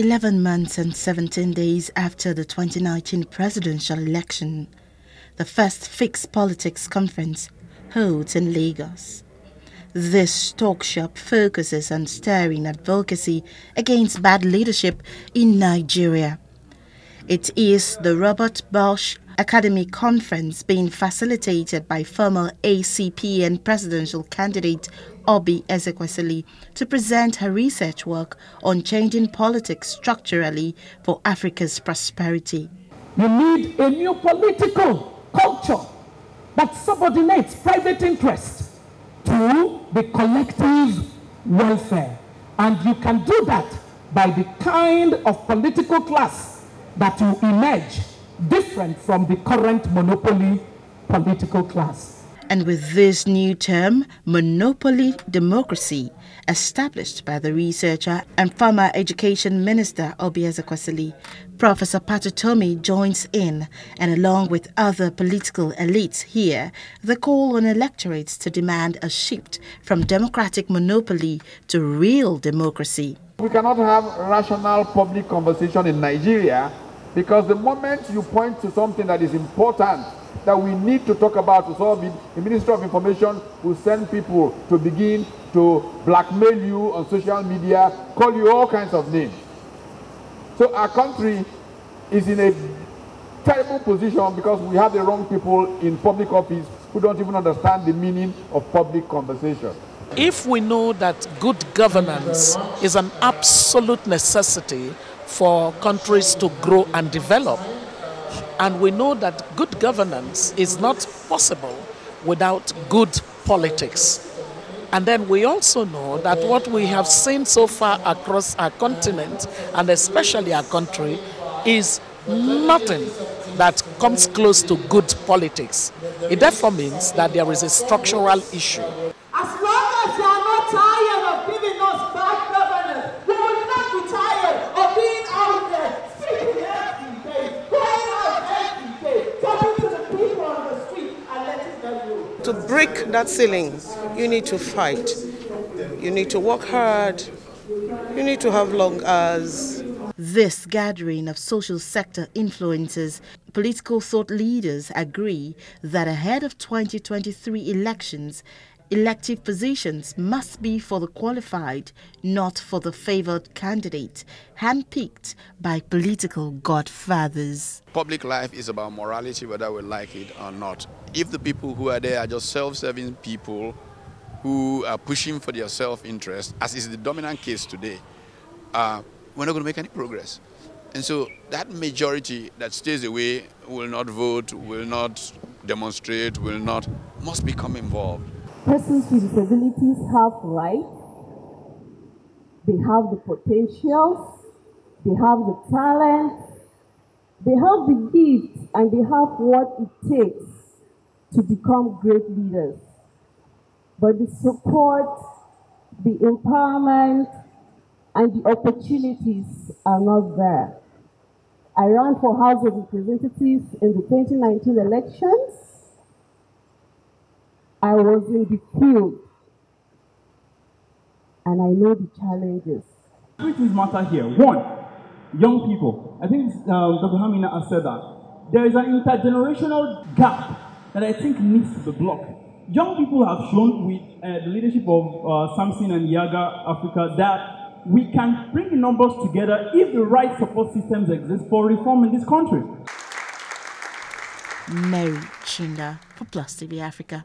11 months and 17 days after the 2019 presidential election, the first Fix Politics conference holds in Lagos. This talk shop focuses on stirring advocacy against bad leadership in Nigeria. It is the Robert Bosch Academy Conference being facilitated by former ACPN presidential candidate Oby Ezekwesili to present her research work on changing politics structurally for Africa's prosperity. We need a new political culture that subordinates private interest to the collective welfare. And you can do that by the kind of political class that will emerge different from the current monopoly political class. And with this new term, monopoly democracy, established by the researcher and former education minister Oby Ezekwesili, Professor Pat Utomi joins in, and along with other political elites here, the call on electorates to demand a shift from democratic monopoly to real democracy. We cannot have rational public conversation in Nigeria because the moment you point to something that is important that we need to talk about to solve it, the Ministry of Information will send people to begin to blackmail you on social media, call you all kinds of names. So our country is in a terrible position because we have the wrong people in public office who don't even understand the meaning of public conversation. If we know that good governance is an absolute necessity for countries to grow and develop, and we know that good governance is not possible without good politics. And then we also know that what we have seen so far across our continent, and especially our country, is nothing that comes close to good politics. It therefore means that there is a structural issue. As long as you are not tired of giving us bad governance, we will not be tired of being out there speaking every day, going out every day, talking to the people on the street and letting them know. To break that ceiling, you need to fight. You need to work hard. You need to have long hours. This gathering of social sector influencers, political thought leaders agree that ahead of 2023 elections, elective positions must be for the qualified, not for the favored candidate, handpicked by political godfathers. Public life is about morality, whether we like it or not. If the people who are there are just self-serving people who are pushing for their self-interest, as is the dominant case today, uh, we're not going to make any progress. And so that majority that stays away will not vote, will not demonstrate, will not, must become involved. Persons with disabilities have rights, they have the potentials, they have the talent, they have the gifts, and they have what it takes to become great leaders. But the support, the empowerment, and the opportunities are not there. I ran for House of Representatives in the 2019 elections. I was in the field and I know the challenges. Three things matter here. One, young people. I think um, Dr. Hamina has said that. There is an intergenerational gap that I think needs to be blocked. Young people have shown with uh, the leadership of uh, Samson and Yiaga Africa that we can bring the numbers together if the right support systems exist for reform in this country. Mary Chinda for Plus TV Africa.